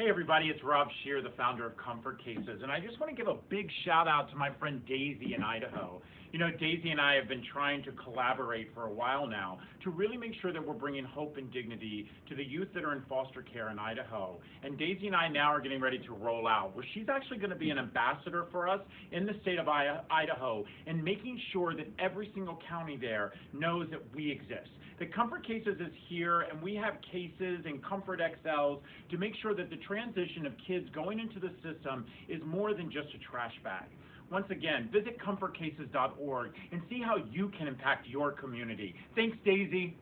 Hey everybody, it's Rob Scheer, the founder of Comfort Cases, and I just want to give a big shout out to my friend Daisy in Idaho. You know, Daisy and I have been trying to collaborate for a while now to really make sure that we're bringing hope and dignity to the youth that are in foster care in Idaho. And Daisy and I now are getting ready to roll out, where she's actually going to be an ambassador for us in the state of Idaho and making sure that every single county there knows that we exist. The Comfort Cases is here, and we have cases and Comfort XLs to make sure that the transition of kids going into the system is more than just a trash bag. Once again, visit comfortcases.org and see how you can impact your community. Thanks, Daisy.